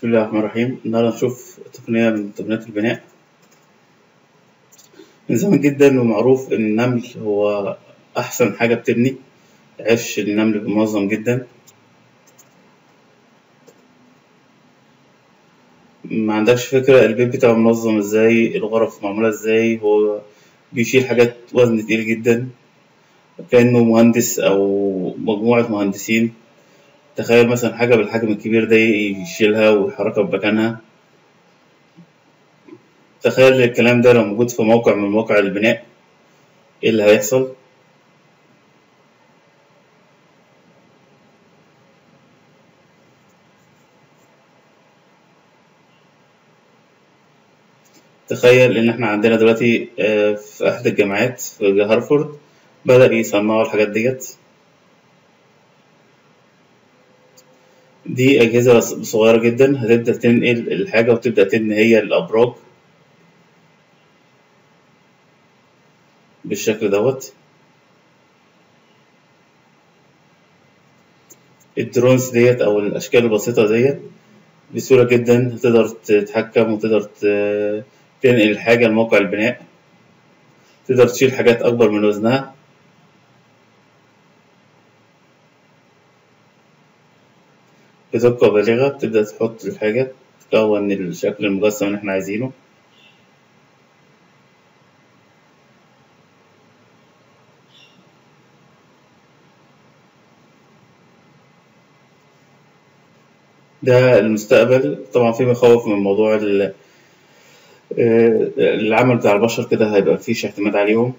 بسم الله الرحمن الرحيم. النهاردة هنشوف تقنية من تقنيات البناء. من زمان جدا ومعروف إن النمل هو أحسن حاجة بتبني. عش النمل منظم جدا. ما عندكش فكرة البيت بتاعه منظم إزاي؟ الغرف معمولة إزاي؟ هو بيشيل حاجات وزن تقيل جدا. كأنه مهندس أو مجموعة مهندسين. تخيل مثلا حاجة بالحجم الكبير ده يشيلها ويحركها بمكانها. تخيل الكلام ده لو موجود في موقع من مواقع البناء إيه اللي هيحصل؟ تخيل إن إحنا عندنا دلوقتي آه، في أحد الجامعات في هارفارد بدأ يصنعوا الحاجات ديت. دي أجهزة صغيرة جدا هتبدأ تنقل الحاجة وتبدأ تبني هي الأبراج بالشكل دوت. الدرونز ديت أو الأشكال البسيطة ديت بسهولة جدا هتقدر تتحكم وتقدر تنقل الحاجة لموقع البناء. تقدر تشيل حاجات أكبر من وزنها. بدقة بالغة تبدأ تحط الحاجة تكون الشكل المجسم اللي إحنا عايزينه. ده المستقبل. طبعا في مخاوف من موضوع آه، العمل بتاع البشر كده هيبقى مفيش اعتماد عليهم.